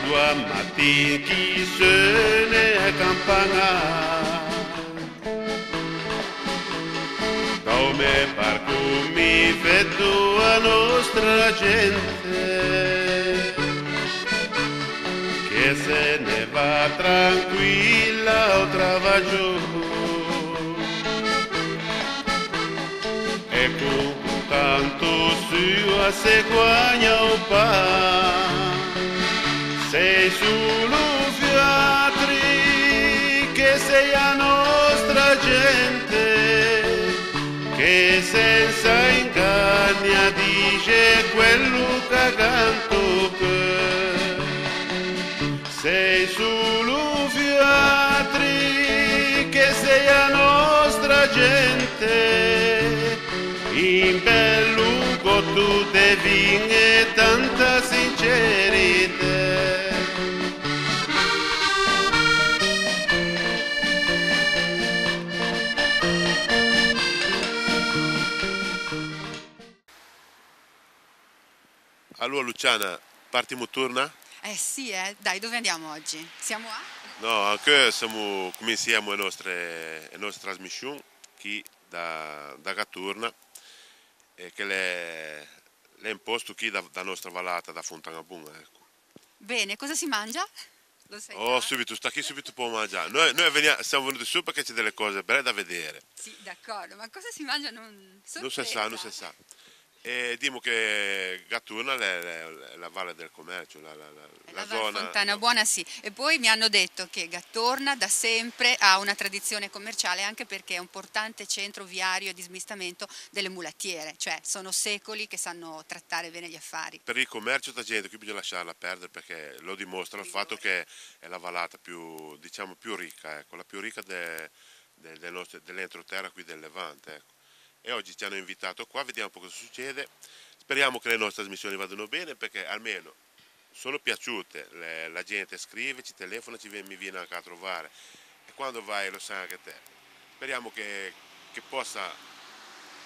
quando a mattina chi se ne campana come parcumi vedo a nostra gente. Che se ne va tranquilla o trova giù. E con canto su a seguagna o pa sei fiatri che sei a nostra gente che senza ingannia dice quello che canto per sei fiatri che sei a nostra gente in bello con tu devi tanta sincerità Allora Luciana, partiamo turna? Eh sì, eh. dai, dove andiamo oggi? Siamo a? No, anche siamo, cominciamo le nostre, le nostre trasmissioni qui da, da Gatturna e che le, le imposto qui da, da nostra vallata, da Fontanabun. Ecco. Bene, cosa si mangia? Lo sai Oh, subito, sta qui subito può mangiare. Noi, noi veniamo- siamo venuti su perché c'è delle cose belle da vedere. Sì, d'accordo, ma cosa si mangia non Non si sa, non si sa. E diciamo che Gatturna è, la valle del commercio, la, la- la- la zona... Fontana Buona sì. E poi mi hanno detto che Gattorna da sempre ha una tradizione commerciale anche perché è un importante centro viario di smistamento delle mulattiere, cioè sono secoli che sanno trattare bene gli affari. Per il commercio da gente qui bisogna lasciarla perdere perché lo dimostra il fatto che è la vallata più, diciamo, più ricca, ecco, la più ricca de- de- nostro- dell'entroterra qui del Levante. ecco. E oggi ci hanno invitato qua, vediamo un po' cosa succede. Speriamo che le nostre trasmissioni vadano bene perché almeno sono piaciute, le- la gente scrive, ci telefona, ci viene, mi viene anche a trovare e quando vai lo sai anche te. Speriamo che, che possa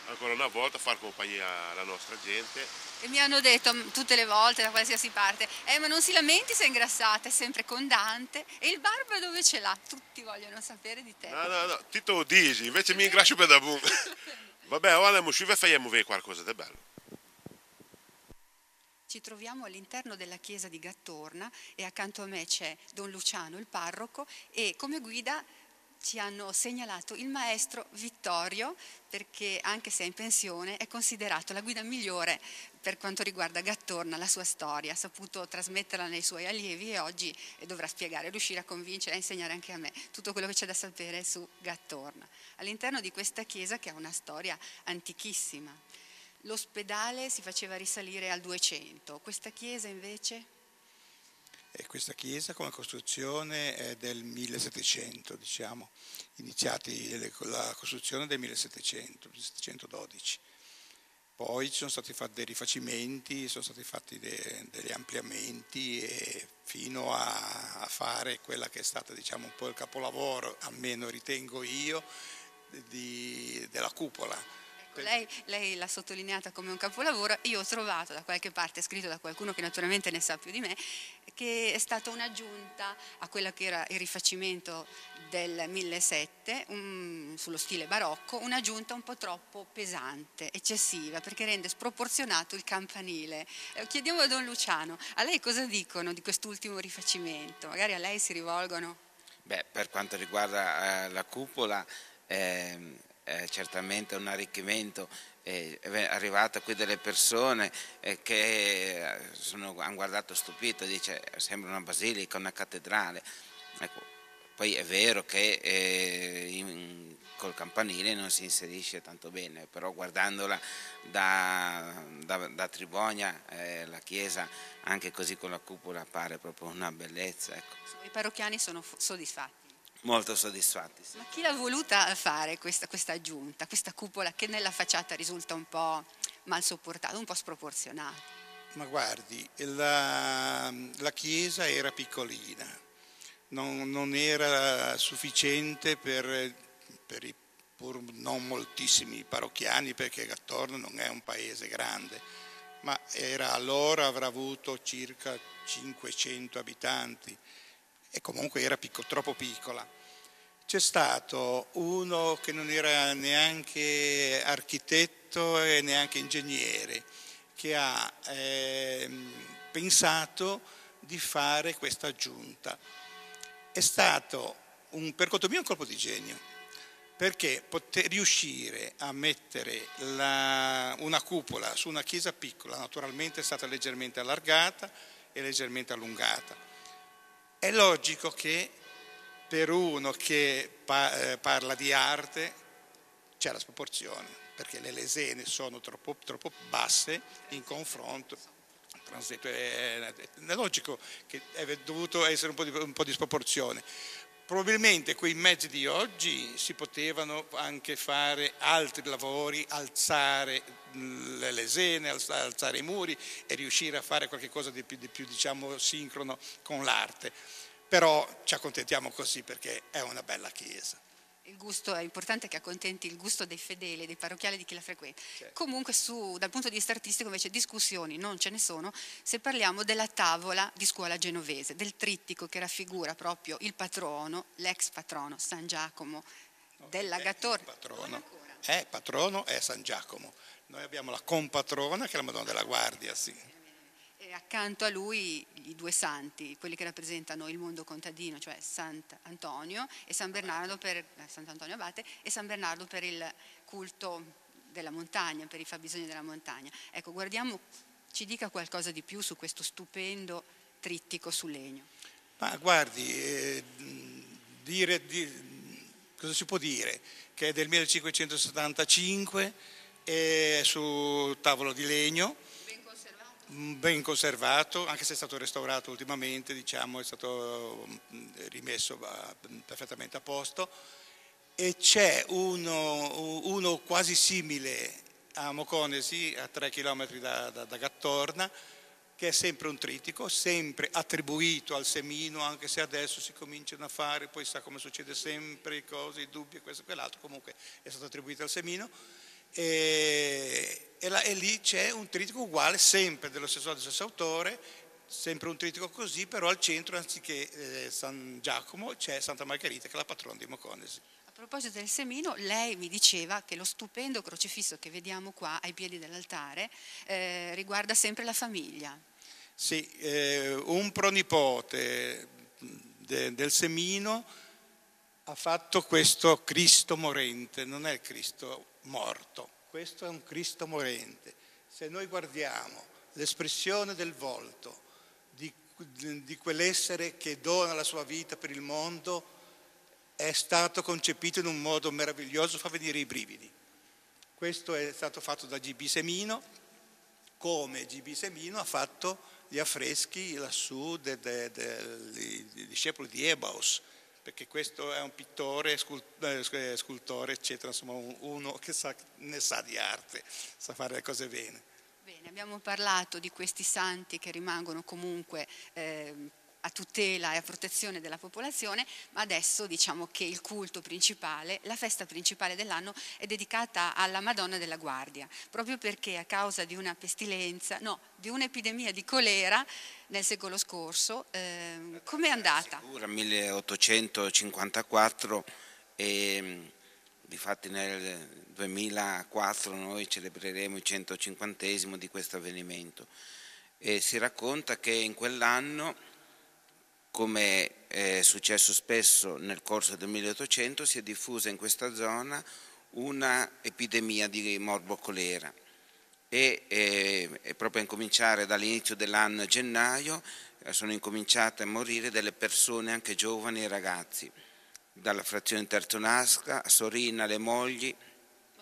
ancora una volta far compagnia alla nostra gente E mi hanno detto mm, tutte le volte da qualsiasi parte, eh ma non si lamenti se è ingrassata, è sempre con Dante e il barba dove ce l'ha? Tutti vogliono sapere di te. No, no, no, ti lo dici, invece mi ingrascio per da boom. Vabbè, ora andiamo su e facciamo vedere qualcosa di bello. Ci troviamo all'interno della chiesa di Gattorna e accanto a me c'è Don Luciano, il parroco, e come guida ci hanno segnalato il maestro Vittorio, perché anche se è in pensione è considerato la guida migliore per quanto riguarda Gattorna, la sua storia, ha saputo trasmetterla nei suoi allievi e oggi dovrà spiegare, riuscire a convincere, a insegnare anche a me tutto quello che c'è da sapere su Gattorna. All'interno di questa chiesa che ha una storia antichissima. L'ospedale si faceva risalire al 200, questa chiesa invece? E questa chiesa come costruzione è del 1700, diciamo, iniziati la costruzione del 1700, 1712. Poi ci sono stati fatti dei rifacimenti, sono stati fatti de- degli ampliamenti fino a, a fare quella che è stata diciamo, un po' il capolavoro, almeno ritengo io, di- della cupola. Lei, lei l'ha sottolineata come un capolavoro, io ho trovato da qualche parte, scritto da qualcuno che naturalmente ne sa più di me, che è stata un'aggiunta a quello che era il rifacimento del 1700 un- sullo stile barocco, un'aggiunta un po' troppo pesante, eccessiva, perché rende sproporzionato il campanile. Eh, Chiediamo a Don Luciano, a lei cosa dicono di quest'ultimo rifacimento? Magari a lei si rivolgono. Beh, per quanto riguarda eh, la cupola, ehm, è certamente un arricchimento. eh, È arrivata qui delle persone eh, che eh, sono- hanno guardato stupito, dice sembra una basilica, una cattedrale. Ecco, poi è vero che eh, in- col campanile non si inserisce tanto bene, però guardandola da, da, da Tribogna, eh, la chiesa anche così con la cupola appare proprio una bellezza. Ecco. I parrocchiani sono soddisfatti. Molto soddisfatti. sì. Ma chi l'ha voluta fare questa, questa aggiunta, questa cupola che nella facciata risulta un po' mal sopportata, un po' sproporzionata? Ma guardi, la, la chiesa era piccolina, non, non era sufficiente per, per i pur non moltissimi parrocchiani perché Gattorno non è un paese grande, ma era allora avrà avuto circa 500 abitanti e comunque era picco, troppo piccola. C'è stato uno che non era neanche architetto e neanche ingegnere, che ha eh, pensato di fare questa aggiunta. È stato un, per conto mio un colpo di genio, perché poter riuscire a mettere la, una cupola su una chiesa piccola, naturalmente è stata leggermente allargata e leggermente allungata. È logico che per uno che eh, parla di arte c'è la sproporzione, perché le lesene sono troppo, troppo basse in confronto. È, logico che è dovuto essere un po' di, un po di sproporzione. Probabilmente quei mezzi di oggi si potevano anche fare altri lavori, alzare le lesene, alzare i muri e riuscire a fare qualcosa di più, di più diciamo, sincrono con l'arte. Però ci accontentiamo così perché è una bella chiesa il gusto è importante che accontenti il gusto dei fedeli, dei parrocchiali, di chi la frequenta. Certo. Comunque su, dal punto di vista artistico invece discussioni non ce ne sono se parliamo della tavola di scuola genovese, del trittico che raffigura proprio il patrono, l'ex patrono San Giacomo no, della Gattor. Patrono. È patrono è San Giacomo. Noi abbiamo la compatrona che è la Madonna della Guardia, sì accanto a lui i due santi, quelli che rappresentano il mondo contadino, cioè Sant'Antonio e San Bernardo per, eh, Sant'Antonio Abate e San Bernardo per il culto della montagna, per i fabbisogni della montagna. Ecco, guardiamo, ci dica qualcosa di più su questo stupendo trittico su legno. Ma guardi, eh, dire, di, cosa si può dire? Che è del 1575, è su tavolo di legno, ben conservato, anche se è stato restaurato ultimamente, diciamo, è stato mm, rimesso perfettamente a posto. E c'è uno, uno quasi simile a Moconesi, a tre chilometri da, da, da, Gattorna, che è sempre un tritico, sempre attribuito al semino, anche se adesso si cominciano a fare, poi sa come succede sempre, i dubbi, questo e quell'altro, comunque è stato attribuito al semino e, e, la, e lì c'è un trittico uguale, sempre dello stesso, dello stesso autore, sempre un trittico così, però al centro anziché eh, San Giacomo c'è Santa Margherita che è la patrona di Moconesi. A proposito del semino, lei mi diceva che lo stupendo crocifisso che vediamo qua ai piedi dell'altare eh, riguarda sempre la famiglia. Sì, eh, un pronipote de, del semino ha fatto questo Cristo morente, non è il Cristo morto, questo è un Cristo morente. Se noi guardiamo l'espressione del volto di, di quell'essere che dona la sua vita per il mondo, è stato concepito in un modo meraviglioso, fa venire i brividi. Questo è stato fatto da G.B. Semino, come G.B. Semino ha fatto gli affreschi lassù dei de, de, de, discepoli di Ebaus, perché questo è un pittore, eh, scultore, eccetera, insomma uno che sa, ne sa di arte, sa fare le cose bene. Bene, abbiamo parlato di questi santi che rimangono comunque eh, a tutela e a protezione della popolazione, ma adesso diciamo che il culto principale, la festa principale dell'anno è dedicata alla Madonna della Guardia, proprio perché a causa di una pestilenza, no, di un'epidemia di colera nel secolo scorso, eh, com'è andata? Sicura, 1854 e difatti nel 2004 noi celebreremo il 150 di questo avvenimento e si racconta che in quell'anno come è successo spesso nel corso del 1800, si è diffusa in questa zona una epidemia di morbo colera. E, e, e proprio a incominciare dall'inizio dell'anno gennaio eh, sono incominciate a morire delle persone anche giovani e ragazzi, dalla frazione Terzonasca Sorina, le mogli,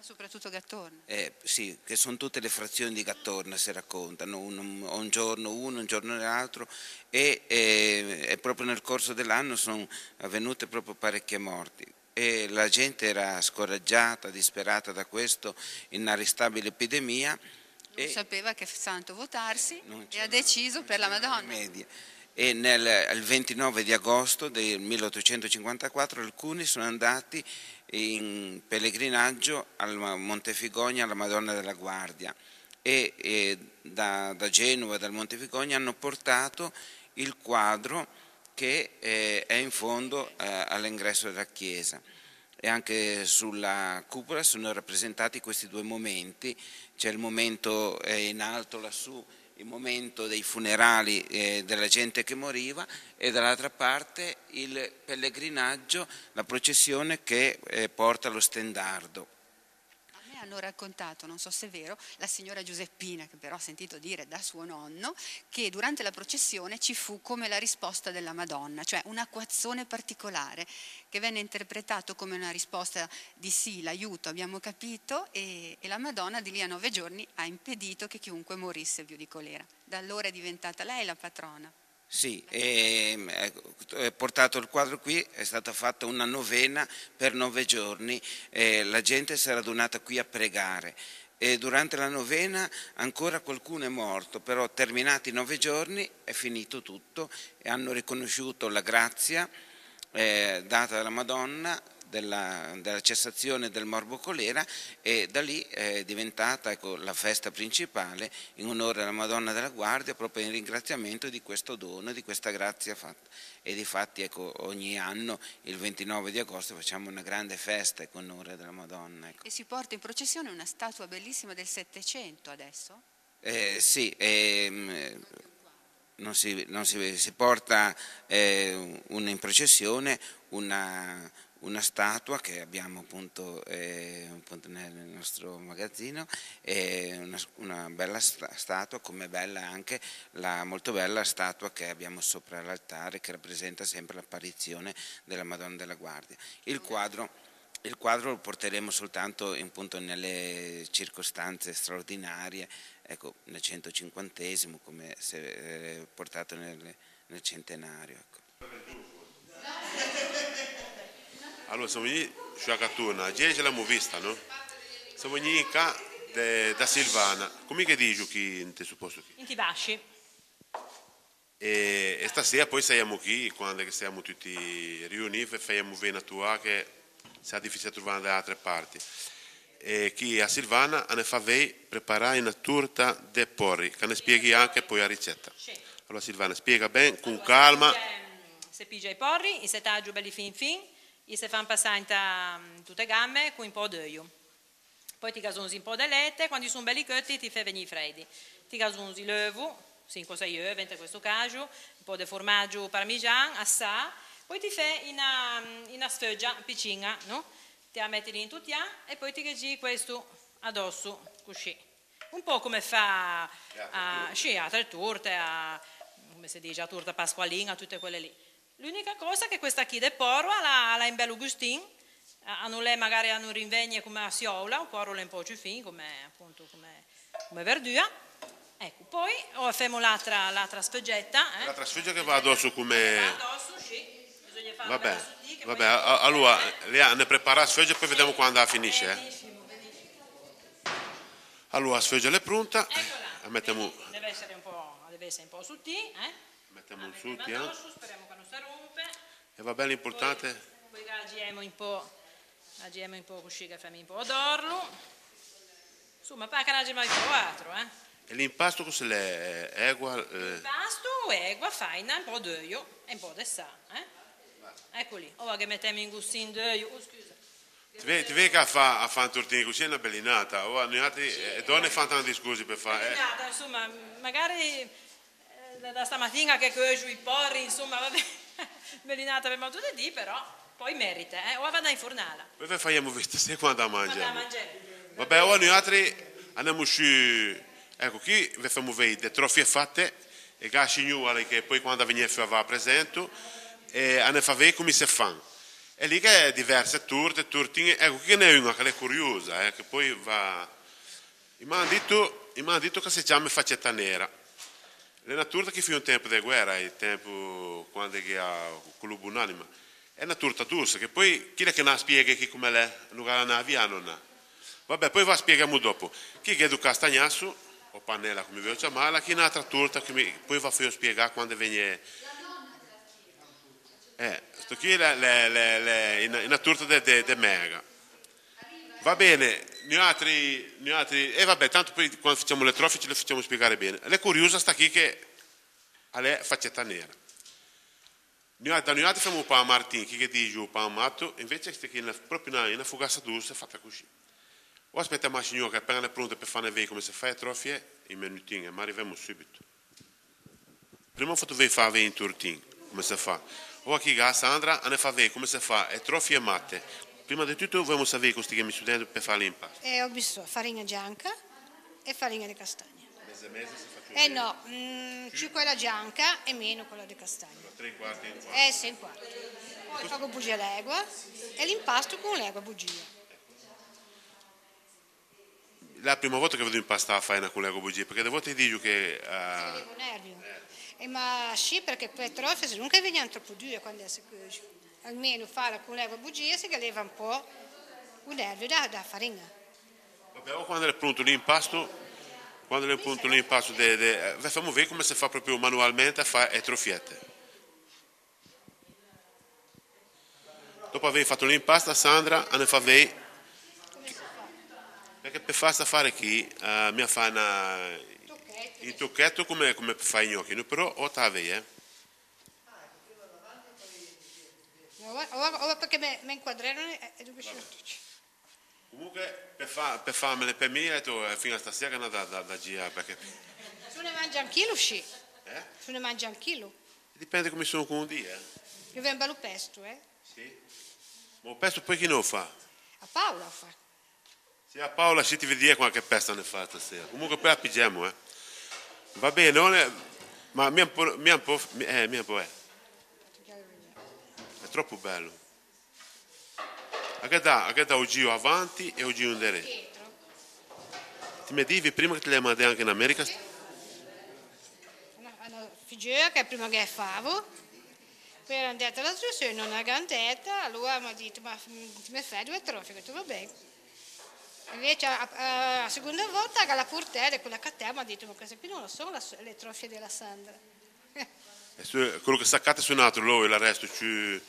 soprattutto Gattorna. Eh, sì, che sono tutte le frazioni di Gattorna, si raccontano, un, un giorno uno, un giorno l'altro e, e, e, proprio nel corso dell'anno sono avvenute proprio parecchie morti. E la gente era scoraggiata, disperata da questa inarrestabile epidemia. Non sapeva che santo votarsi e ha deciso per la Madonna. Media e nel, il 29 di agosto del 1854 alcuni sono andati in pellegrinaggio al Montefigogna alla Madonna della Guardia. E, e da, da, Genova, dal Monteficogna, hanno portato il quadro che eh, è in fondo eh, all'ingresso della chiesa. E anche sulla cupola sono rappresentati questi due momenti, c'è il momento eh, in alto lassù, il momento dei funerali eh, della gente che moriva e dall'altra parte il pellegrinaggio, la processione che eh, porta lo stendardo hanno raccontato, non so se è vero, la signora Giuseppina, che però ho sentito dire da suo nonno, che durante la processione ci fu come la risposta della Madonna, cioè un acquazzone particolare che venne interpretato come una risposta di sì, l'aiuto, abbiamo capito, e, e la Madonna di lì a nove giorni ha impedito che chiunque morisse più di colera. Da allora è diventata lei la patrona. Sì, è, è portato il quadro qui, è stata fatta una novena per nove giorni, la gente si è radunata qui a pregare. E durante la novena ancora qualcuno è morto, però terminati i nove giorni è finito tutto e hanno riconosciuto la grazia eh, data dalla Madonna della, della, cessazione del morbo colera e da lì è diventata ecco, la festa principale in onore alla Madonna della Guardia proprio in ringraziamento di questo dono, di questa grazia fatta. E di fatti ecco, ogni anno il 29 di agosto facciamo una grande festa in onore della Madonna. Ecco. E si porta in processione una statua bellissima del Settecento adesso? Eh, sì, eh, non, si, non si, si, porta eh, una, in processione una, una statua che abbiamo appunto, eh, appunto nel nostro magazzino, una, una bella statua, come bella anche la molto bella statua che abbiamo sopra l'altare che rappresenta sempre l'apparizione della Madonna della Guardia. Il quadro, il quadro lo porteremo soltanto appunto, nelle circostanze straordinarie, ecco, nel 150 come se è portato nel, nel centenario. Ecco. Allora, siamo venuti sulla cattura, ieri ce l'abbiamo vista, no? Siamo venuti qua da Silvana. Come che dici qui in questo posto qui? In Tibasci. E, e, stasera poi siamo qui, quando siamo tutti riuniti, facciamo una tua che sia difficile trovare da altre parti. E qui a Silvana ne fa lei preparare una torta de porri, che ne spieghi anche poi la ricetta. Allora Silvana, spiega bene, con calma. Se pigia i porri, i setaggio belli fin fin, e si fanno passare in tutte le gambe con un po' d'olio. Poi ti casonzi un po' di latte, quando sono belli cotti ti fai venire freddi. Ti casonzi l'uovo, 5-6 uova in questo caso, un po' di formaggio parmigiano, assà, poi ti fai una, una sfoggia piccina, no? Ti la metti lì in tutti e poi ti reggi questo addosso, così. Un po' come fa a, sì, a tre torte, a, come si dice, a torta pasqualina, tutte quelle lì. L'unica cosa è che questa chi de porro ha in bello gustin, hanno lei magari hanno rinvegne come a siola, un porro un po' più fin, come appunto come, come verdura. Ecco, poi facciamo l'altra, l'altra sfoggetta. Eh? L'altra sfoggia che va addosso come... Va addosso, sì. Bisogna fare vabbè, vabbè allora Lea, ne prepara la sfoggia e poi vediamo quando finisce. Eh? Benissimo, benissimo. Allora, la sfoggia è pronta. Eccola. Mettiamo... Deve essere un po', deve essere un po' sottile, eh? mettiamo un sul piano. Speriamo che. E va bene l'importante? Poi, poi agiamo un po', agiamo un po' così che facciamo un po' d'orlo. Insomma, poi che po' altro, eh. E l'impasto cosa è? Egua? Eh... L'impasto egua, faina, un po' d'olio e un po' di sale, eh. Ecco lì, ora che mettiamo in gustino d'olio, oh scusa. Ti vedi, ti vedi che a fare fa un tortino così è una bellinata, ora noi altri sì, eh, donne fanno tanti scusi per fare. Bellinata, eh. insomma, magari da stamattina che conosco i porri, insomma, vabbè, melinata per modo di però poi merita, eh? O vado in fornale. Poi facciamo questa, se quando mangiamo. mangiare. Vabbè, ora noi altri andiamo su, ecco qui vi facciamo vedere le trofie fatte, e che signore che poi quando viene a presento, e ne fa vedere come si fanno. E lì che è diverse torte, tortine, ecco qui ne è una che è curiosa, eh, che poi va... Mi hanno detto, detto che si chiama faccetta nera. La natura che fu un tempo di guerra, il tempo quando era con l'unanima, è una torta dulce, che poi chi è che non spiega che come è, una via, non ha. Vabbè, poi va spieghiamo dopo. Chi è du castagnasso, o panella come vi ho chiamata, chi è un'altra torta, che mi, poi va a spiegare quando viene... Eh, sto qui è una torta di mega. Va bene, noi altri, noi altri, e vabbè, tanto poi quando facciamo le trofie ce le facciamo spiegare bene. Le curiosa sta qui che ha le faccetta nera. Da noi altri facciamo un po' Martin, chi che dice un po' matto, invece qui è proprio una, una fugassa dolce fatta così. O aspettiamo il signore che appena è pronta per fare vedere come si fa le trofie, in minutini, ma arriviamo subito. Prima ho fatto vedere fare in turtin, come si fa. O a Sandra, ne fa vedere come si fa le trofie matte, Prima di tutto vogliamo sapere cosa stiamo studendo per fare l'impasto. E ho visto farina bianca e farina di castagna. Mese a mese si fa Eh no, mm, più quella bianca e meno quella di castagna. Tre quarti in Eh sì, in quarto. Poi faccio bugia all'egua e l'impasto con l'egua bugia. La prima volta che vedo impastare a fare con l'ego bugie, perché devo ti dire che... eh, Avevo nervio. E ma sì, perché per trofie se non che vengono troppo dure quando si cuoce. Almeno farla con l'egua bugia si leva un po' nervio da, da farina. vabbè, quando è pronto l'impasto, quando è pronto l'impasto, de, de, eh, facciamo vedere come si fa proprio manualmente a fare le trofiette. Dopo aver fatto l'impasto, Sandra ne fa vedere perché per farla fare qui, eh, mi fa una, il tocchetto come, come fare i gnocchi, no? però o ta vei, eh? Ora, perché mi mi inquadreranno e dove sono. Comunque per, fa, per farmele per me, eh, fino a stasera da, da, da girare, perché Se ne mangia un chilo, sì. eh? Se ne mangia un chilo. dipende come sono con un dia. eh. Io vengo bello pesto, eh. Sì. Ma un pesto poi chi non fa? A Paola fa. Sì, a Paola si ti vedi qualche pesta ne fa stasera. Comunque poi la pigiamo, eh. Va bene, non è... ma mi è un po', mi è un po', eh, mi è un po', eh. Troppo bello. Anche da, anche da un giro avanti e un giro indietro. Dietro. Ti mi dici prima che te le mandai anche in America? Una figliuola che prima che favo, poi era andata lassù, se non era andata, allora mi ha detto, ma mm, ti mi fai due trofie? Ho detto, va bene. Invece la seconda volta che la portella, quella che a te mi ha detto, ma queste qui non lo sono la- le trofie della Sandra. E su- quello che staccate su un altro lui, il resto ci,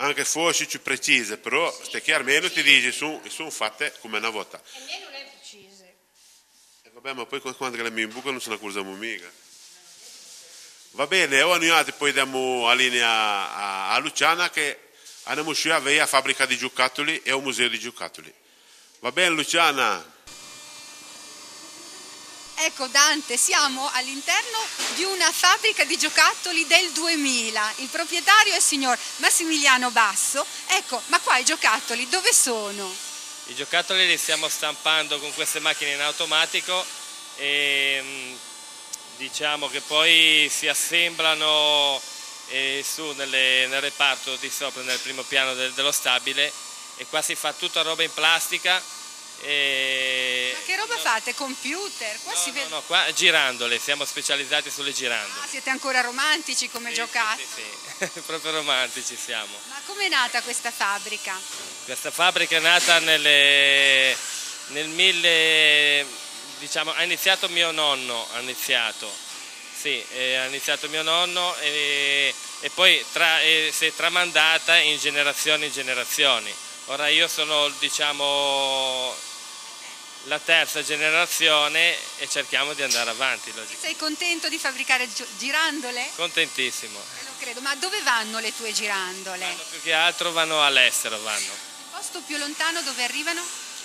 anche forse più precise, però che almeno ti dici sono, sono fatte come una volta. E lei non è precisa. E vabbè, ma poi quando le mi imbucano non se ne accorgiamo mica. Va bene, ora noi poi diamo la linea a, a Luciana che andiamo su a vedere la fabbrica di giocattoli e un museo di giocattoli. Va bene Luciana? Ecco Dante, siamo all'interno di una fabbrica di giocattoli del 2000. Il proprietario è il signor Massimiliano Basso. Ecco, ma qua i giocattoli dove sono? I giocattoli li stiamo stampando con queste macchine in automatico e mm, diciamo che poi si assemblano eh, su nelle- nel reparto di sopra, nel primo piano del- dello stabile e qua si fa tutta roba in plastica. E... Ma che roba fate? Computer? Qua No, si no, vede. no, qua girandole, siamo specializzati sulle girandole. Ah, siete ancora romantici come Sì, giocate. sì, sì, proprio romantici siamo. Ma com'è nata questa fabbrica? Questa fabbrica è nata nelle- nel mille, diciamo, ha iniziato mio nonno, ha iniziato, sì, eh, ha iniziato mio nonno e, e poi tra- eh, si è tramandata in generazioni in generazioni. Ora io sono, diciamo, la terza generazione e cerchiamo di andare avanti. Sei contento di fabbricare girandole? Contentissimo. Eh, lo credo, ma dove vanno le tue girandole? Vanno più che altro vanno all'estero, vanno. Il posto più lontano dove arrivano?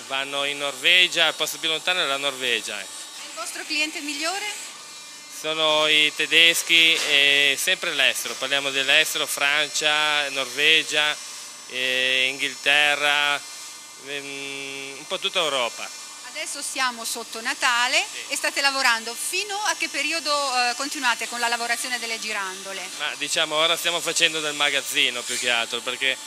Vanno in Norvegia, il posto più lontano è la Norvegia. eh. Il vostro cliente migliore? Sono i tedeschi e sempre l'estero, parliamo dell'estero, Francia, Norvegia, eh, Inghilterra, ehm, un po' tutta Europa. Adesso siamo sotto Natale e state lavorando. Fino a che periodo eh, continuate con la lavorazione delle girandole? Ma diciamo ora stiamo facendo del magazzino più che altro perché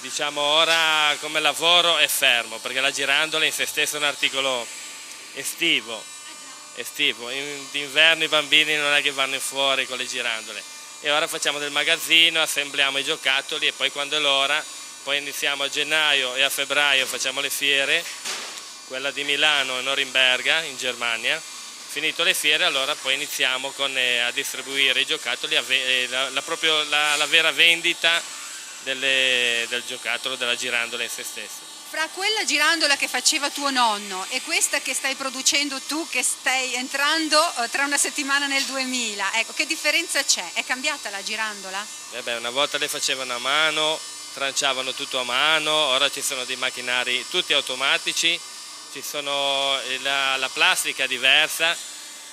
diciamo ora come lavoro è fermo perché la girandola in se stessa è un articolo estivo, estivo. In, d'inverno i bambini non è che vanno fuori con le girandole e ora facciamo del magazzino, assembliamo i giocattoli e poi quando è l'ora poi iniziamo a gennaio e a febbraio facciamo le fiere, quella di Milano e Norimberga in Germania. Finito le fiere allora poi iniziamo con, eh, a distribuire i giocattoli, eh, la, la proprio- la- la vera vendita delle- del giocattolo, della girandola in se stessa. Fra quella girandola che faceva tuo nonno e questa che stai producendo tu, che stai entrando eh, tra una settimana nel 2000, ecco, che differenza c'è? È cambiata la girandola? Eh beh, una volta le facevano a mano, tranciavano tutto a mano, ora ci sono dei macchinari tutti automatici, ci sono eh, la, la plastica diversa,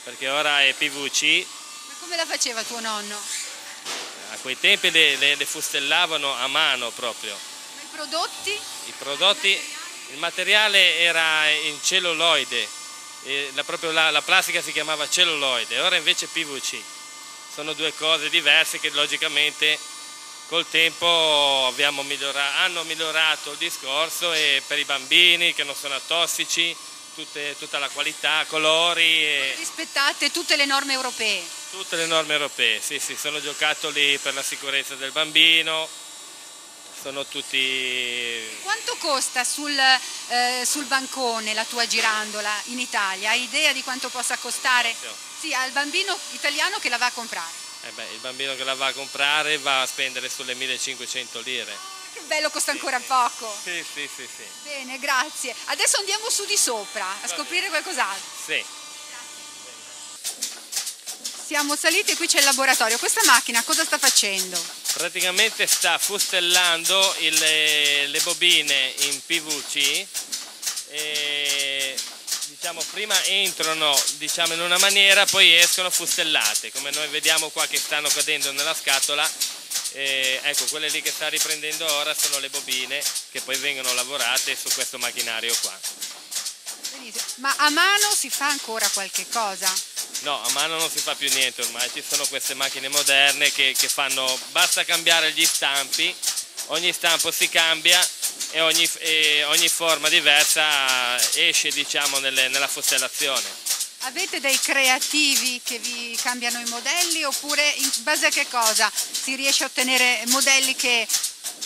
perché ora è PVC, Ma come la faceva tuo nonno? a quei tempi le, le- le fustellavano a mano proprio. Ma i prodotti? I prodotti, il materiale era in celluloide, la, proprio la, la plastica si chiamava celluloide, ora invece PVC. Sono due cose diverse che logicamente col tempo abbiamo migliora- hanno migliorato il discorso e per i bambini che non sono tossici, tutte- tutta la qualità, colori e Rispettate tutte le norme europee. tutte le norme europee. Sì, sì, sono giocattoli per la sicurezza del bambino, sono tutti Quanto costa sul, eh, sul bancone la tua girandola in Italia? Hai idea di quanto possa costare? Sì, al bambino italiano che la va a comprare. Eh beh, il bambino che la va a comprare va a spendere sulle 1500 lire. Che bello, costa ancora poco. Sì, sì, sì, sì. Bene, grazie. Adesso andiamo su di sopra a scoprire qualcos'altro. Sì. Siamo saliti e qui c'è il laboratorio. Questa macchina cosa sta facendo? Praticamente sta fustellando il- le, le bobine in PVC e diciamo prima entrano diciamo in una maniera poi escono fustellate come noi vediamo qua che stanno cadendo nella scatola E, ecco quelle lì che sta riprendendo ora sono le bobine che poi vengono lavorate su questo macchinario qua Benissimo. Ma a mano si fa ancora qualche cosa? No, a mano non si fa più niente ormai, ci sono queste macchine moderne che, che fanno, basta cambiare gli stampi, ogni stampo si cambia e ogni, e ogni forma diversa esce diciamo nelle- nella fustellazione. Avete dei creativi che vi cambiano i modelli oppure in base a che cosa si riesce a ottenere modelli che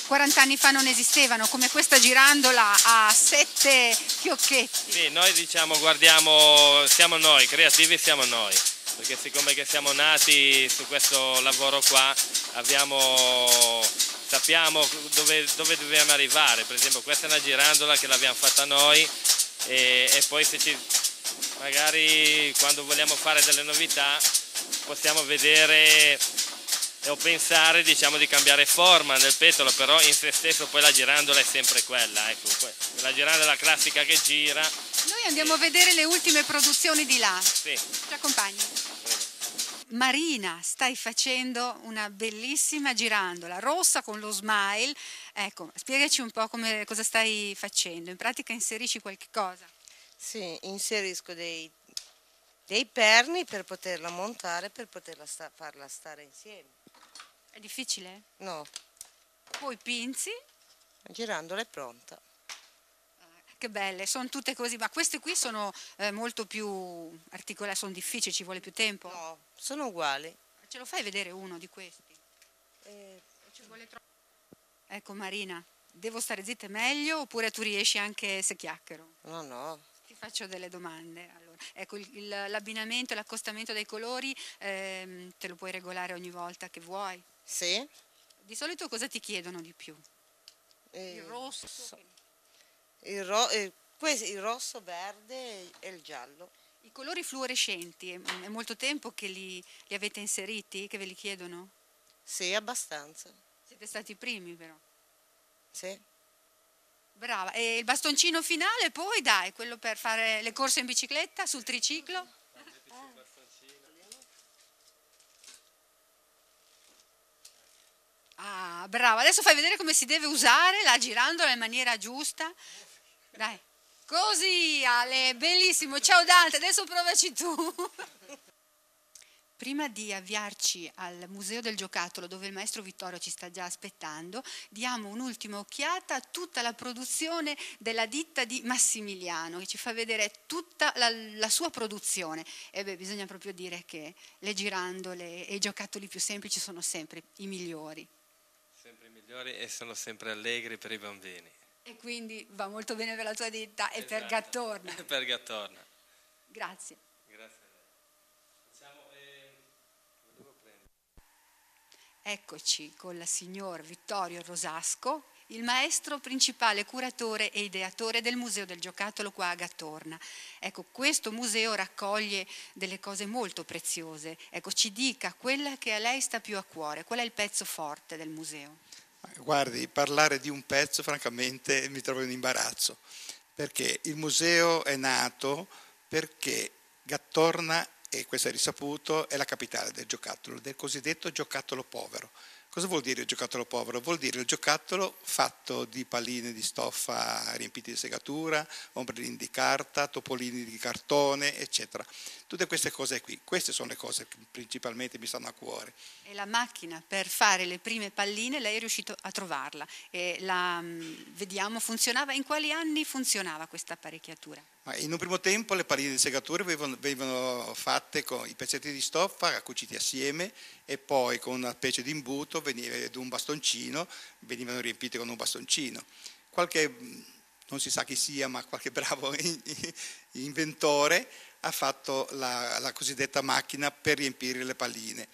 40 anni fa non esistevano, come questa girandola a sette fiocchetti? Sì, noi diciamo guardiamo, siamo noi, creativi siamo noi, perché siccome che siamo nati su questo lavoro qua abbiamo, sappiamo dove, dove dobbiamo arrivare, per esempio questa è una girandola che l'abbiamo fatta noi e, e poi se ci, magari quando vogliamo fare delle novità possiamo vedere o pensare diciamo di cambiare forma nel petalo, però in se stesso poi la girandola è sempre quella, ecco, la girandola classica che gira, Noi andiamo a vedere le ultime produzioni di là. sì, Ci accompagni? Marina, stai facendo una bellissima girandola rossa con lo smile. Ecco, spiegaci un po' come, cosa stai facendo. In pratica inserisci qualche cosa. Sì, inserisco dei, dei perni per poterla montare, per poterla sta- farla stare insieme. È difficile? No, Poi pinzi. la girandola è pronta. Che belle, sono tutte così, ma queste qui sono eh, molto più articolate, sono difficili, ci vuole più tempo. No, sono uguali. Ce lo fai vedere uno di questi? Eh, Ci vuole troppo. Ecco Marina, devo stare zitta meglio oppure tu riesci anche se chiacchiero? no, no, Ti faccio delle domande. Allora, ecco, l'abbinamento, l'accostamento dei colori ehm, te lo puoi regolare ogni volta che vuoi. sì. Di solito cosa ti chiedono di più? eh, Il rosso? Il, ro- eh, il rosso, verde e il giallo. I colori fluorescenti, è, è molto tempo che li, li avete inseriti, che ve li chiedono? Sì, abbastanza. Siete stati i primi però. Sì. Brava. E il bastoncino finale poi dai, quello per fare le corse in bicicletta sul triciclo? Ah, brava. Adesso fai vedere come si deve usare la girandola in maniera giusta. Dai. Così, Ale, bellissimo. Ciao Dante, adesso provaci tu. Prima di avviarci al Museo del Giocattolo, dove il maestro Vittorio ci sta già aspettando, diamo un'ultima occhiata a tutta la produzione della ditta di Massimiliano, che ci fa vedere tutta la, la sua produzione. E beh, bisogna proprio dire che le girandole e i giocattoli più semplici sono sempre i migliori. sempre i migliori e sono sempre allegri per i bambini. E quindi va molto bene per la tua ditta e per Esatto. Gattorna. per Gattorna. Grazie. Grazie a lei. Facciamo, eh, Eccoci con la signor Vittorio Rosasco, il maestro principale curatore e ideatore del Museo del Giocattolo qua a Gattorna. Ecco, questo museo raccoglie delle cose molto preziose. Ecco, ci dica quella che a lei sta più a cuore, qual è il pezzo forte del museo? Guardi, parlare di un pezzo francamente mi trovo in imbarazzo, perché il museo è nato perché Gattorna, e questo è risaputo, è la capitale del giocattolo, del cosiddetto giocattolo povero. Cosa vuol dire il giocattolo povero? Vuol dire il giocattolo fatto di palline di stoffa riempite di segatura, ombreline di carta, topolini di cartone, eccetera. Tutte queste cose qui, queste sono le cose che principalmente mi stanno a cuore. E la macchina per fare le prime palline, lei è riuscito a trovarla. E la, mm, vediamo, funzionava? In quali anni funzionava questa apparecchiatura? Ma in un primo tempo le palline di segatura venivano, fatte con i pezzetti di stoffa cuciti assieme e poi con una specie di imbuto ed un bastoncino venivano riempite con un bastoncino. Qualche, non si sa chi sia, ma qualche bravo inventore ha fatto la, la cosiddetta macchina per riempire le palline.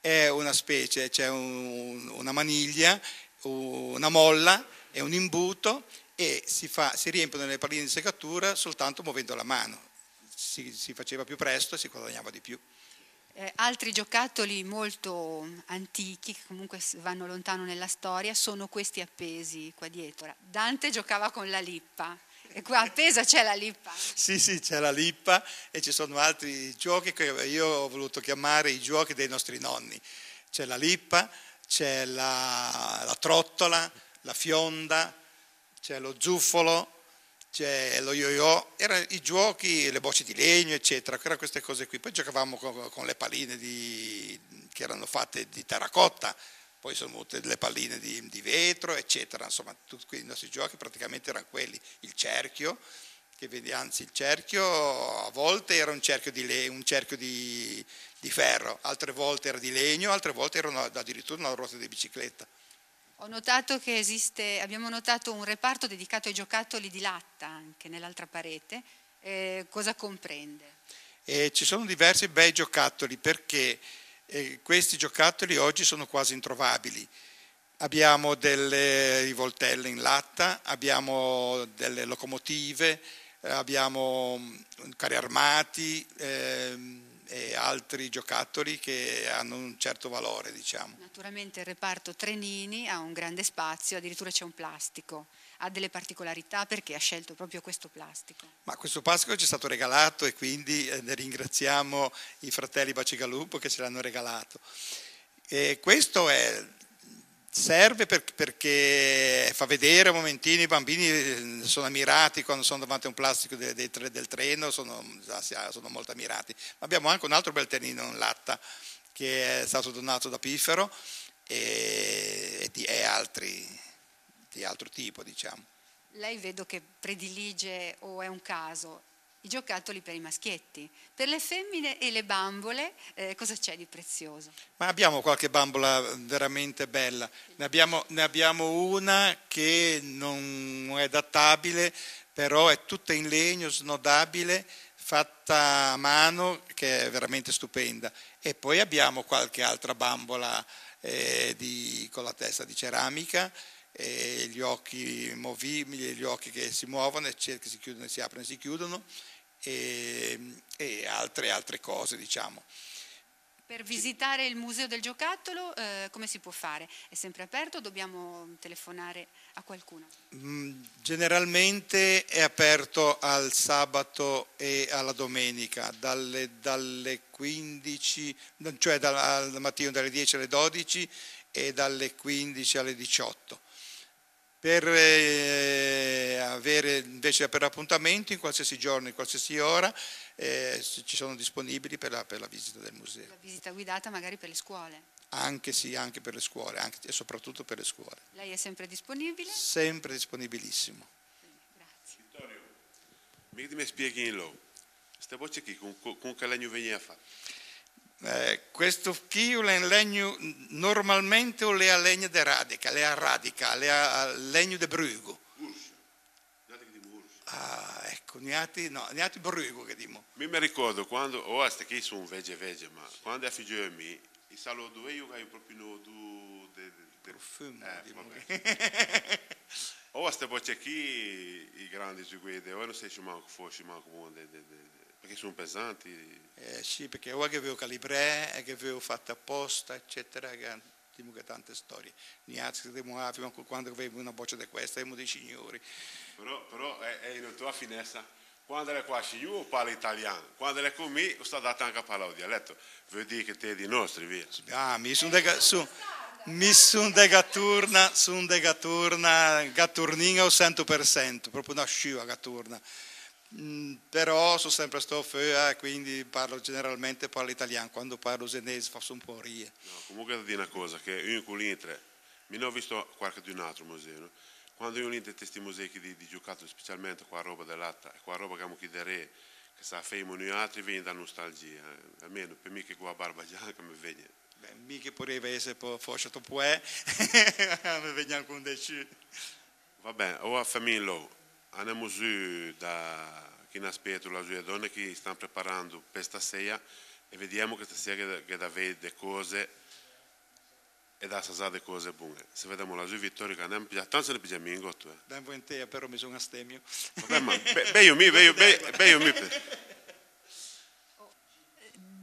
È una specie, c'è un, una maniglia, una molla e un imbuto e si, fa, si riempiono le palline di segatura soltanto muovendo la mano. Si, si faceva più presto e si guadagnava di più. Eh, altri giocattoli molto antichi, che comunque vanno lontano nella storia, sono questi appesi qua dietro. Dante giocava con la lippa. E qua appesa c'è la lippa. Sì, sì, c'è la lippa e ci sono altri giochi che io ho voluto chiamare i giochi dei nostri nonni. C'è la lippa, c'è la, la trottola, la fionda, c'è lo zuffolo, c'è lo yo-yo, erano i giochi, le bocce di legno, eccetera, erano queste cose qui. Poi giocavamo con, con le palline di, che erano fatte di terracotta, poi sono venute delle palline di, di vetro, eccetera. Insomma, tutti i nostri giochi praticamente erano quelli. Il cerchio, che vedi, anzi il cerchio a volte era un cerchio di, le, un cerchio di, di ferro, altre volte era di legno, altre volte era addirittura una ruota di bicicletta. Ho notato che esiste, abbiamo notato un reparto dedicato ai giocattoli di latta anche nell'altra parete. Eh, cosa comprende? Eh, ci sono diversi bei giocattoli perché eh, questi giocattoli oggi sono quasi introvabili. Abbiamo delle rivoltelle in latta, abbiamo delle locomotive, abbiamo mm, carri armati. Ehm, e altri giocattoli che hanno un certo valore. Diciamo. Naturalmente il reparto Trenini ha un grande spazio, addirittura c'è un plastico. Ha delle particolarità perché ha scelto proprio questo plastico? Ma questo plastico ci è stato regalato e quindi eh, ne ringraziamo i fratelli Bacigalupo che ce l'hanno regalato. E questo è serve per, perché fa vedere un momentino i bambini eh, sono ammirati quando sono davanti a un plastico de, de, del treno, sono, sono, molto ammirati. Abbiamo anche un altro bel trenino in latta che è stato donato da Piffero e, e, di, e altri, di altro tipo diciamo. Lei vedo che predilige o è un caso i giocattoli per i maschietti. Per le femmine e le bambole eh, cosa c'è di prezioso? Ma abbiamo qualche bambola veramente bella. Ne abbiamo, ne abbiamo una che non è databile, però è tutta in legno, snodabile, fatta a mano, che è veramente stupenda. E poi abbiamo qualche altra bambola eh, di, con la testa di ceramica, e gli occhi movibili, gli occhi che si muovono, che si chiudono, si aprono e si chiudono e, e altre, altre, cose, diciamo. Per visitare il Museo del Giocattolo eh, come si può fare? È sempre aperto o dobbiamo telefonare a qualcuno? Mm, generalmente è aperto al sabato e alla domenica, dalle, dalle 15, cioè dal, dal mattino dalle 10 alle 12 e dalle 15 alle 18 per eh, avere invece per appuntamento in qualsiasi giorno, in qualsiasi ora, eh, ci sono disponibili per la, per la, visita del museo. La visita guidata magari per le scuole? Anche sì, anche per le scuole, anche, e soprattutto per le scuole. Lei è sempre disponibile? Sempre disponibilissimo. Grazie. Vittorio, mi spieghi in lo, questa voce qui, con, con che legno veniva fatta? Eh, questo chio è in legno normalmente o le ha legno di radica, le ha radica, le ha legno di brugo. Ah, ecco, neati, no, neati brugo che dimo. Mi, mi ricordo quando, o oh, che sono vege vege, ma quando è figlio di me, il salo dove io ho proprio due de, de, Profumo, eh, vabbè. o a queste voci qui i grandi ci guide o non sei ci manco fuori manco buono de, de, de, de- perché sono pesanti Eh, sì, perché o che avevo calibré, e che avevo fatto apposta, eccetera, che diciamo che tante storie. Niazzi, che abbiamo quando avevo una boccia di questa, abbiamo dei signori. però, però è, è in tua finestra quando è qua ci io parlo italiano quando è con me sto data anche a parlare il dialetto vuol dire che te è di nostri via Ah, mi sono de, su, mi son de Gatturna, sono de Gatturna, Gatturninga al 100%, proprio una sciua Gatturna. Mm, però sono sempre stato fuori, quindi parlo generalmente parlo italiano, quando parlo senese faccio un po' rie. No, comunque devo dire una cosa, che io in quell'intre, mi ne ho visto qualche di un altro museo, no? quando io in questi musei di, di giocattoli, specialmente qua roba dell'altra, qua roba che abbiamo qui re, che sa femo noi altri, viene da nostalgia, eh. almeno per me che qua a barba bianca mi viene. Beh, mica poteva essere forse troppo è, mi veniamo con dei sci. Va bene, ora famiglia, andiamo su da chi ne aspetta la sua donna che stanno preparando per stasera e vediamo che stasera che, da vedere cose e da delle cose buone. Se vediamo la sua vittoria, che andiamo a tanto ne pigliamo in gotto. Eh. Da in te, però mi sono astemio. Vabbè, ma be- be io mi, be io, be, be io mi.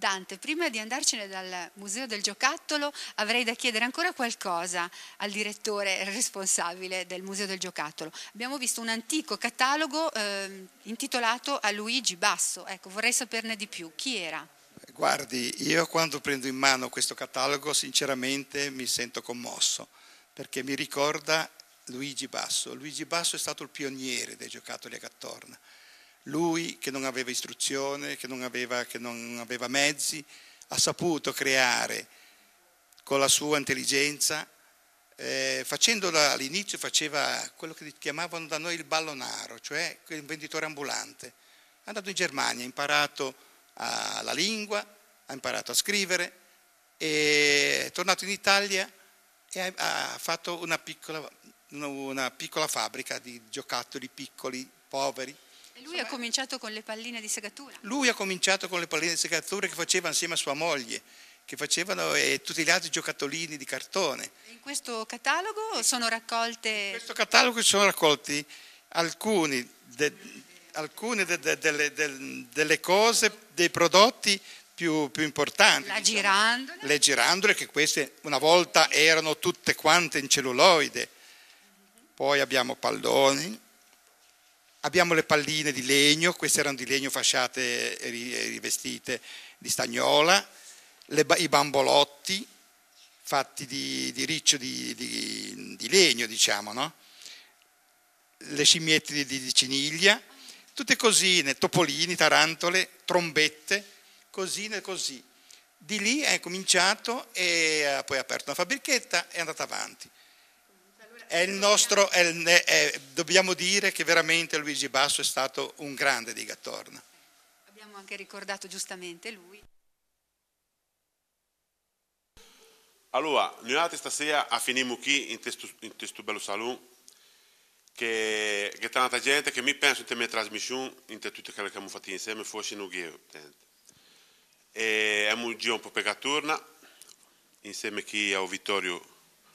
Dante, prima di andarcene dal Museo del Giocattolo avrei da chiedere ancora qualcosa al direttore responsabile del Museo del Giocattolo. Abbiamo visto un antico catalogo eh, intitolato a Luigi Basso, ecco, vorrei saperne di più. Chi era? Guardi, io quando prendo in mano questo catalogo sinceramente mi sento commosso perché mi ricorda Luigi Basso. Luigi Basso è stato il pioniere dei giocattoli a Cattorna. Lui che non aveva istruzione, che non aveva, che non aveva mezzi, ha saputo creare con la sua intelligenza, eh, facendo da- all'inizio faceva quello che chiamavano da noi il ballonaro, cioè il venditore ambulante. È andato in Germania, ha imparato ah, la lingua, ha imparato a scrivere è tornato in Italia e ha, ha fatto una piccola, una piccola fabbrica di giocattoli piccoli, poveri. Lui ha cominciato con le palline di segatura. Lui ha cominciato con le palline di segatura che faceva insieme a sua moglie, che facevano e tutti gli altri giocattolini di cartone. In questo catalogo sono raccolte In questo catalogo sono raccolti alcuni, de- alcune de- de- delle, del- delle cose, dei prodotti più, più importanti. la diciamo. girandola. Le girandole, che queste una volta erano tutte quante in celluloide. Poi abbiamo palloni, abbiamo le palline di legno, queste erano di legno fasciate e ri- rivestite di stagnola, le i bambolotti fatti di, di riccio di, di- di legno, diciamo, no? le scimmiette di, di ciniglia, tutte cosine, topolini, tarantole, trombette, cosine così. Di lì è cominciato e ha poi aperto una fabbrichetta e è andato avanti. È il nostro, è il- è- dobbiamo dire che veramente Luigi Basso è stato un grande di Gattorna. Abbiamo anche ricordato giustamente lui. Allora, noi altri stasera finimo qui in questo, in questo bello salone che, che tanta gente che mi penso in te mie trasmissioni, in te tutte quelle che abbiamo fatto insieme, forse non è E abbiamo un giro un po' per Gatturna, insieme qui a Vittorio,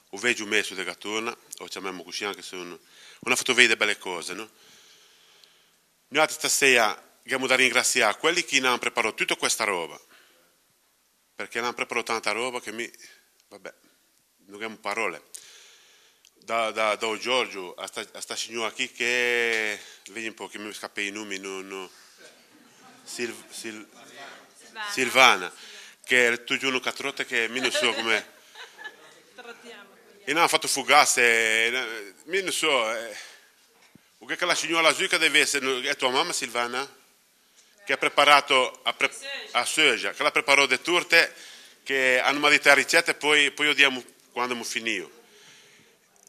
o veggio messo di Gatturna, o chiamiamo così anche se un, una fatto vedere belle cose, no? Noi stasera abbiamo da ringraziare quelli che hanno preparato tutta questa roba, perché hanno preparato tanta roba che mi, vabbè, non abbiamo parole. Da, da, da Giorgio a sta, a sta signora qui che, vedi un po' che mi scappa i nomi, no, no. Sil, Sil- Silvana, che è tu giorno che trotta che mi non so come... E non ha fatto fugasse, eh, mi non so, eh, o che la signora Zucca deve essere, è tua mamma Silvana? Che ha preparato a, pre, a Söja, che la preparò le torte che hanno mandato la ricetta e poi, poi odiamo quando abbiamo finito.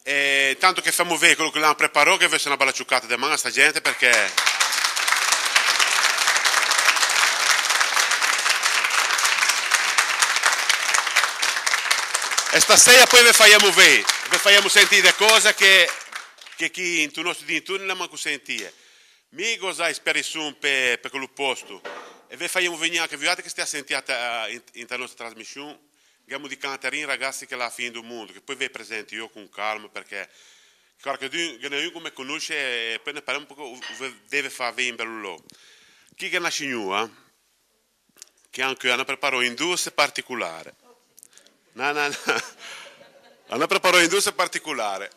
E tanto che facciamo vedere quello che l'hanno preparato, che fosse una bella ciuccata di mano a sta gente perché... E stasera poi vi facciamo vedere, vi facciamo sentire cose che, che chi in tu nostro dintorno non manco sentire. Mi cosa speri su per, per quello posto e vi facciamo venire anche voi che state a sentire in, in nostra trasmissione abbiamo di cantarini ragazzi che è la fine del mondo, che poi vi presenti io con calma perché qualcuno che come conosce e poi ne parliamo un po' deve fare bene bello. Chi che nasce nuova, che anche hanno preparato industria particolare. No, no, no. Hanno preparato industria particolare.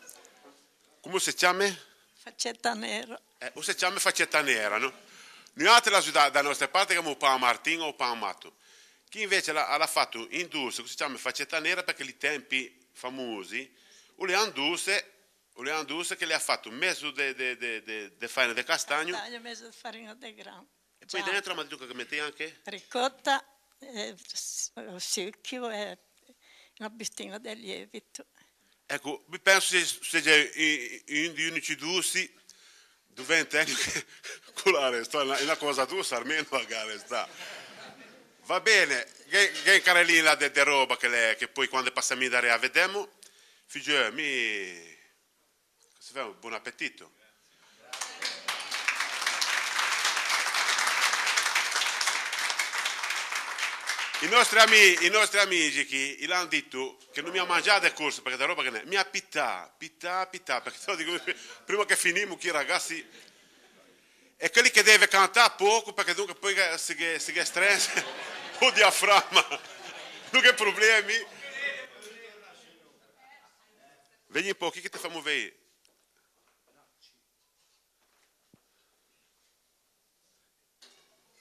Come si chiama? Faccetta nera. Eh, si chiama faccetta nera, no? Noi altri la città da nostra parte che pan Martino o pan Matto. Chi invece l'ha, l'ha fatto industria, si chiama faccetta nera perché i tempi famosi, o le anduse, o le anduse che le ha fatto mezzo di farina di castagno. Castagno, mezzo di farina di grano. E poi dentro ha detto che metti anche? Ricotta, eh, succhio e una bustina di lievito. Ecco, penso sia in unici dussi dove che con la sta è una cosa giusta, almeno magari sta. Va bene, che, carellina di roba che, le, che poi quando passiamo da a vediamo, figlio, mi... buon appetito. I nostri, amici, I nostri amici che l'hanno detto che non mi ha mangiato il corso perché da roba che ne mi ha pittà, pittà, pittà, perché dico, prima che finimo che i ragazzi e quelli che deve cantare poco perché dunque poi si, si stressa o diaframma, non che problemi. Vedi un po', chi che ti fa muovere?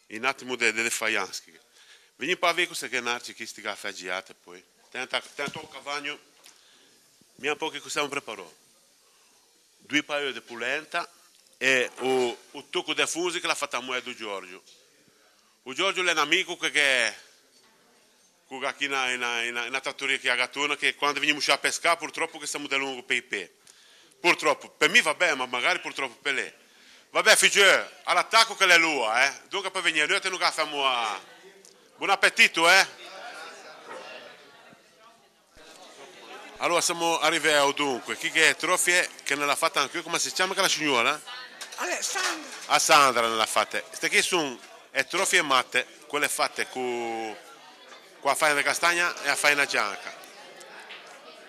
In attimo delle faianze. Vini pa ver cosa che narci che sti caffè giate poi. Tenta, tenta un cavagno. Mi un po' che cosa preparò. Due paio di polenta e o, o tocco di fusi che l'ha fatta a muoia di Giorgio. O Giorgio è un amico che, che che qui in una trattoria che a Gatona che quando veniamo a pescare purtroppo che stiamo da lungo per i pe. Purtroppo, per me va bene, ma magari purtroppo per lei. Vabbè, figlio, all'attacco che è lui, eh. Dunque per venire, noi te non facciamo a Buon appetito, eh? Allora siamo arrivati a dunque, chi che è trofie che ne l'ha fatta anche io, come si chiama che la signora? Alessandra. A Sandra ne l'ha fatta. Queste qui sono trofie matte, quelle fatte con, con la farina di castagna e la farina bianca.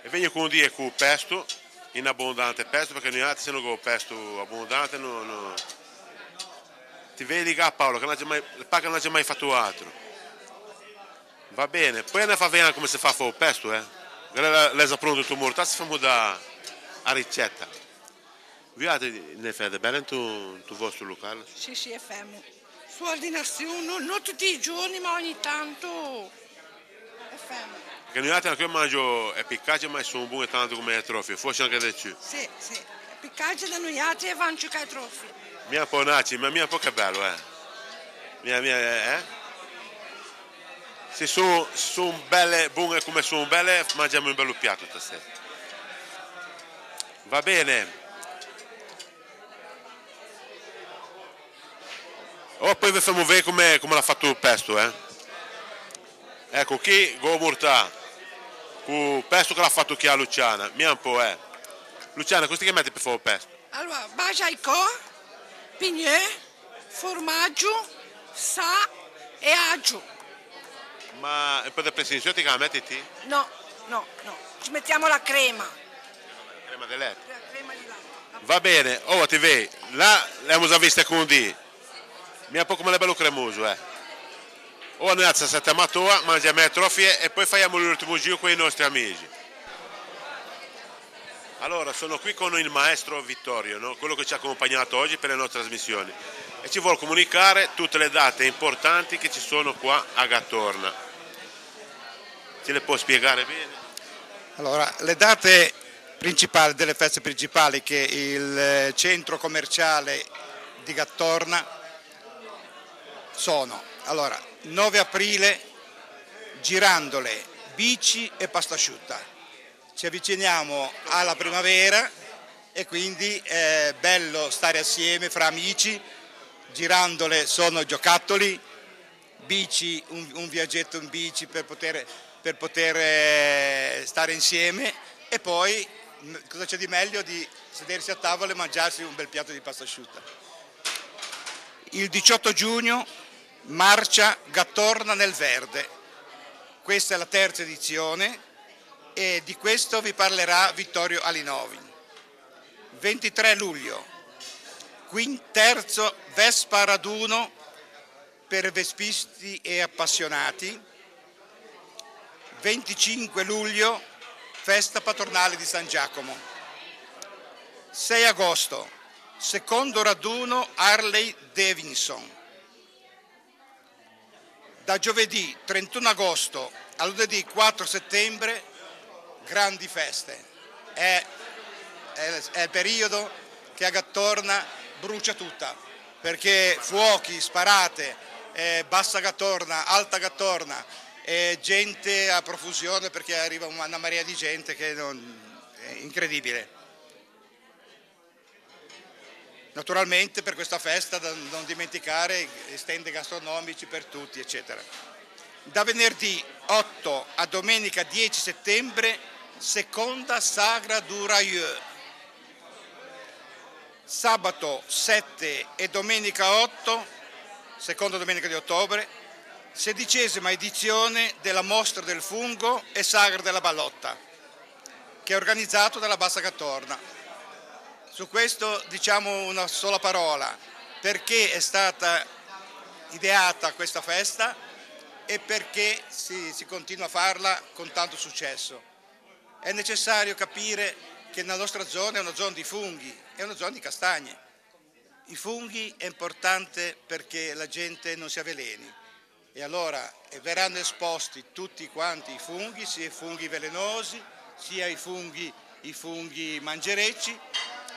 E vengono con dire con pesto, in abbondante pesto, perché noi altri se non con pesto abbondante non... non... Ti vedi che Paolo, che non ha mai, non ha mai fatto altro. Va bene, poi ne fa vedere come si fa a pesto, eh? Lei sa pronto il morto, si fa da a ricetta. Vi avete ne fate bene in tuo, vostro locale? Sì, sì, è fermo. Su ordinazione, non, non, tutti i giorni, ma ogni tanto è fermo. Perché noi altri anche io mangio è piccaggio, ma sono buone tanto come le trofie, forse anche di più. Sì, sì, è piccaggio da noi altri e vanno a giocare trofie. Mia po' naci, ma mia po' che bello, eh? Mia, mia, eh? Se sono, sono belle, buone come sono belle, mangiamo un bello piatto stasera. Va bene. Oh, poi vi facciamo vedere come, come l'ha fatto il pesto, eh. Ecco, qui go mortà, il pesto che l'ha fatto qui a Luciana, mi un po', eh. Luciana, cosa che metti per fare il pesto? Allora, bajaico, pignè, formaggio, sa e aglio. Ma po' di pressione la metti te? No, no, no. Ci mettiamo la crema. La crema di latte? La crema di latte. Va bene, oh ti vedi, là l'abbiamo già vista con di. Mi ha un po' come le bello cremoso, eh. Ora noi alza sette matoa, mangiamo le trofie e poi facciamo l'ultimo giro con i nostri amici. Allora, sono qui con il maestro Vittorio, no? quello che ci ha accompagnato oggi per le nostre trasmissioni e ci vuole comunicare tutte le date importanti che ci sono qua a Gattorna. Ce le può spiegare bene? Allora, le date principali delle feste principali che il eh, centro commerciale di Gattorna sono allora, 9 aprile girandole, bici e pasta asciutta. Ci avviciniamo alla primavera e quindi è bello stare assieme fra amici, girandole sono giocattoli, bici, un, un viaggetto in bici per poter per poter eh, stare insieme e poi cosa c'è di meglio di sedersi a tavola e mangiarsi un bel piatto di pasta asciutta. Il 18 giugno marcia Gattorna nel verde. Questa è la terza edizione e di questo vi parlerà Vittorio Alinovi. 23 luglio, terzo Vespa Raduno per vespisti e appassionati. 25 luglio, festa patronale di San Giacomo. 6 agosto, secondo raduno Harley Davidson. Da giovedì 31 agosto a lunedì 4 settembre, grandi feste. È, è, è il periodo che a Gattorna brucia tutta, perché fuochi, sparate, eh, bassa Gattorna, alta Gattorna, eh, gente a profusione perché arriva una marea di gente che non, è incredibile. Naturalmente per questa festa da non dimenticare stand gastronomici per tutti, eccetera. Da venerdì 8 a domenica 10 settembre, seconda Sagra du Rayeux. Sabato 7 e domenica 8, seconda domenica di ottobre, sedicesima edizione della Mostra del Fungo e Sagra della Ballotta, che è organizzato dalla Bassa Cattorna. Su questo diciamo una sola parola, perché è stata ideata questa festa e perché si, si continua a farla con tanto successo. È necessario capire che la nostra zona è una zona di funghi, è una zona di castagne. I funghi è importante perché la gente non si avveleni e allora verranno esposti tutti quanti i funghi, sia i funghi velenosi, sia i funghi, i funghi mangerecci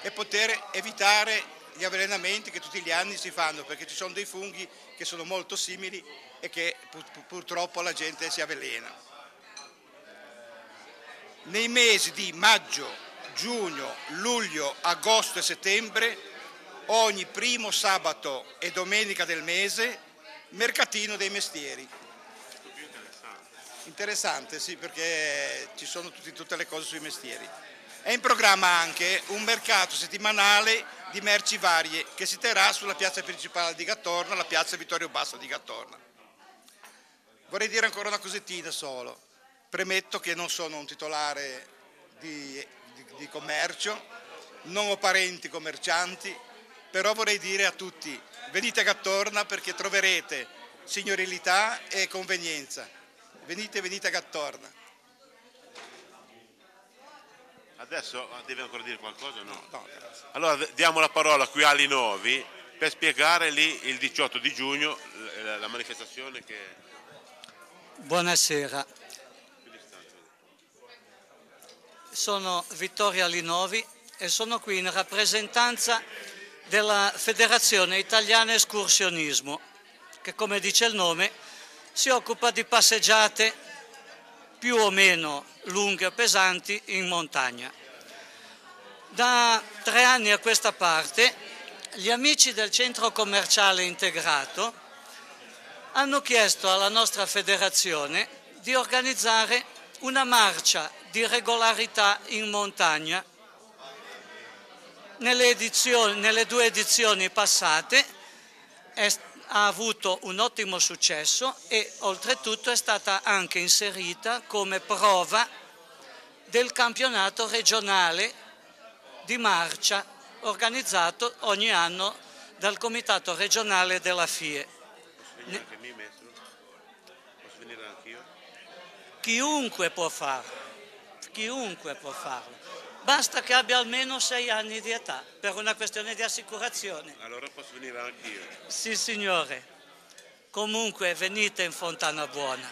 e poter evitare gli avvelenamenti che tutti gli anni si fanno, perché ci sono dei funghi che sono molto simili e che purtroppo la gente si avvelena. Nei mesi di maggio, giugno, luglio, agosto e settembre, ogni primo sabato e domenica del mese, mercatino dei mestieri. Interessante, sì, perché ci sono tutti, tutte le cose sui mestieri. È in programma anche un mercato settimanale di merci varie che si terrà sulla piazza principale di Gattorna, la piazza Vittorio Basso di Gattorna. Vorrei dire ancora una cosettina solo. Premetto che non sono un titolare di, di, commercio, non ho parenti commercianti, però vorrei dire a tutti venite a Gattorna perché troverete signorilità e convenienza. Venite, venite a Gattorna. Adesso deve ancora dire qualcosa? No. no allora diamo la parola qui a Linovi per spiegare lì il 18 di giugno la manifestazione che... Buonasera. Sono Vittorio Linovi e sono qui in rappresentanza della Federazione Italiana Escursionismo, che come dice il nome si occupa di passeggiate più o meno lunghe e pesanti in montagna. Da tre anni a questa parte gli amici del centro commerciale integrato hanno chiesto alla nostra federazione di organizzare una marcia di regolarità in montagna. Nelle, edizioni, nelle due edizioni passate è ha avuto un ottimo successo e oltretutto è stata anche inserita come prova del campionato regionale di marcia organizzato ogni anno dal comitato regionale della FIE. Chiunque può farlo, chiunque può farlo. Basta che abbia almeno sei anni di età per una questione di assicurazione. Allora posso venire anch'io? Sì, signore. Comunque venite in Fontana Buona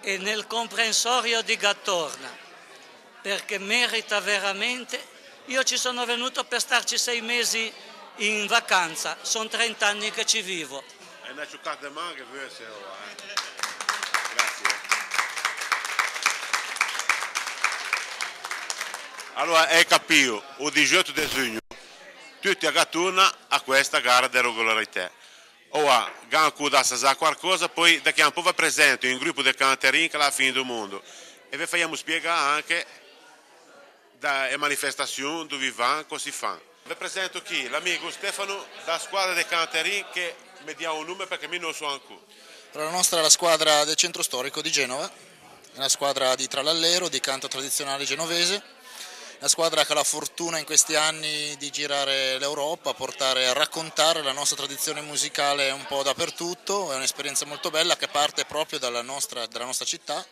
e nel comprensorio di Gattorna, perché merita veramente. Io ci sono venuto per starci sei mesi in vacanza, sono 30 anni che ci vivo. È una città di mare, Allora è capito, il 18 di giugno, tutti a Gatturna a questa gara di regolarità. Ora, Ganku da sa qualcosa, poi da a un po' va presente in gruppo del Canterin che è la fine del mondo. E vi facciamo spiegare anche le manifestazioni dove vanno, cosa si fa. Vi presento qui L'amico Stefano da squadra del Canterin che mi dia un nome perché mi non so ancora. La nostra è la squadra del centro storico di Genova, una squadra di Tralallero, di canto tradizionale genovese la squadra che ha la fortuna in questi anni di girare l'Europa, portare, a raccontare la nostra tradizione musicale un po' dappertutto, è un'esperienza molto bella che parte proprio dalla nostra, dalla nostra città,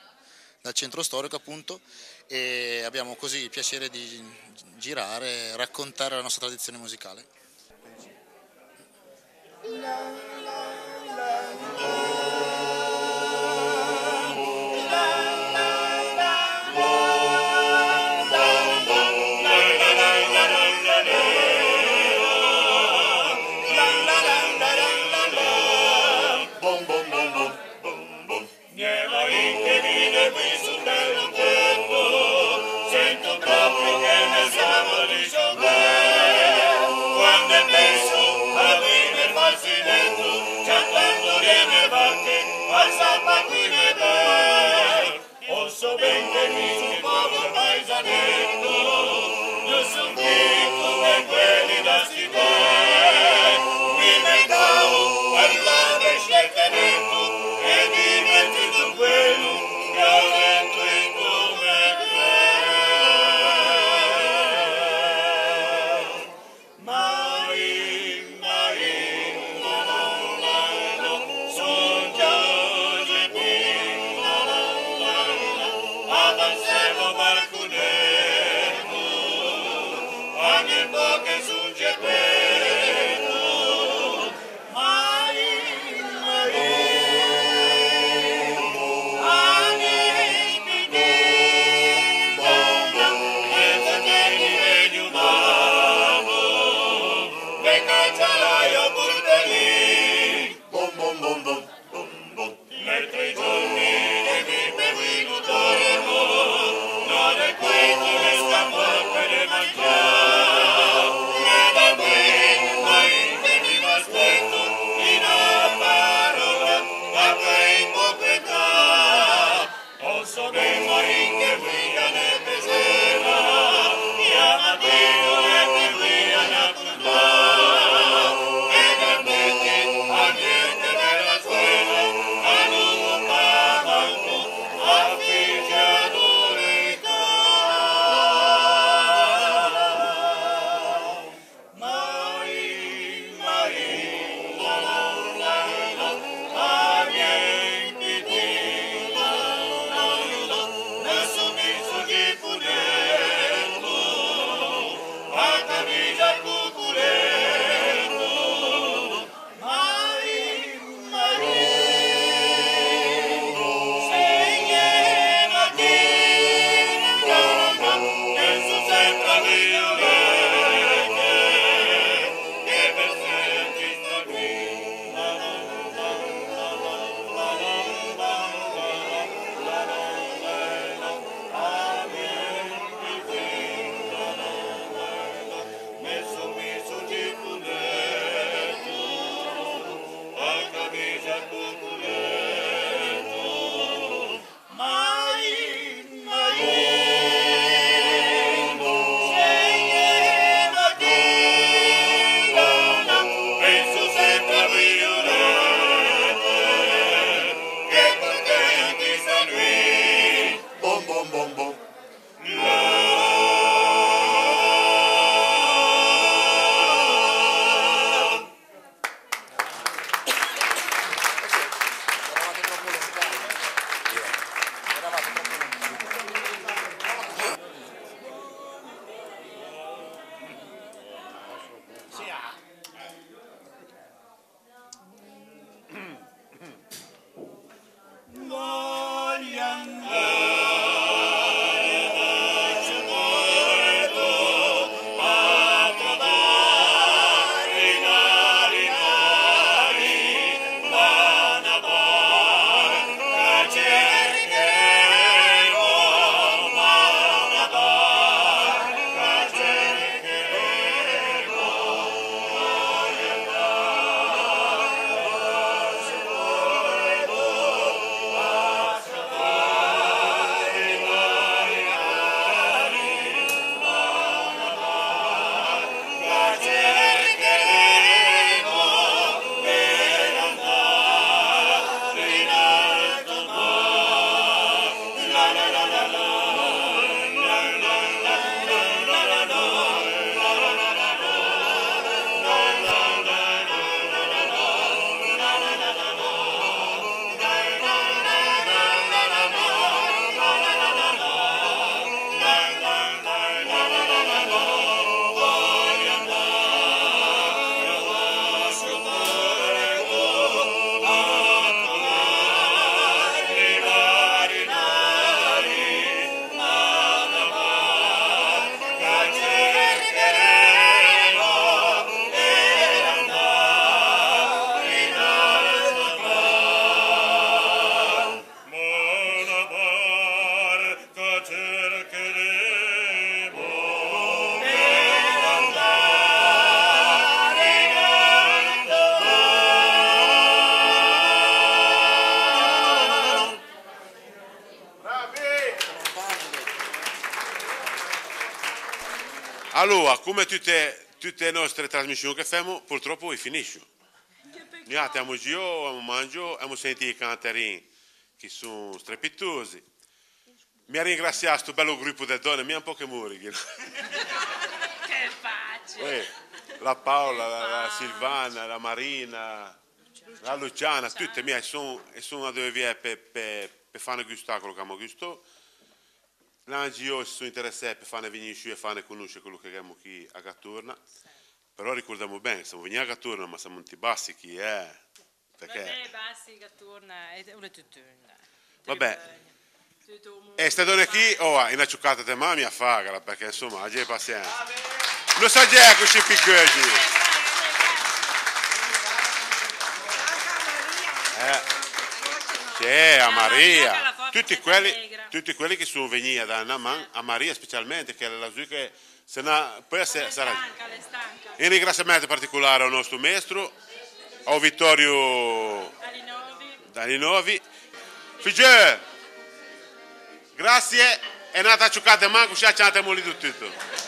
dal centro storico appunto e abbiamo così il piacere di girare, raccontare la nostra tradizione musicale. La, la, la. Marco. Allora, come tutte, tutte le nostre trasmissioni che facciamo, purtroppo poi finiscono. Noi abbiamo giù, abbiamo mangiato, abbiamo sentito i cantarini che sono strepitosi. Mi ha ringraziato questo bello gruppo di donne, mi ha un po' che muri. Che facile. Eh, la Paola, la, la Silvana, la Marina, la Luciana, tutte mie sono, sono dove via per, per, per fare gustare quello che abbiamo gustato. L'Angi io sono interessati per fare venire su e fare conoscere quello che abbiamo qui a Gatturna. Però ricordiamo bene, siamo venuti a Gatturna, ma siamo in bassi chi è. Perché, Vabbè, basti che torna, è una tutuna. vabbè, e donne qui, oh, in acciuccata te mamma a fagala, perché insomma, oggi è pazienza. Non sa già così piccoli. Eh, c'è a Maria, tutti quelli, tutti quelli che sono venuti da Naman, a Maria specialmente, che è la sua che no, poi sarà. Un ringraziamento particolare al nostro maestro, a Vittorio Dalinovi. Figlio, grazie, è nata a giocare manco, ci ha molto tutto.